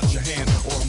bust your hand or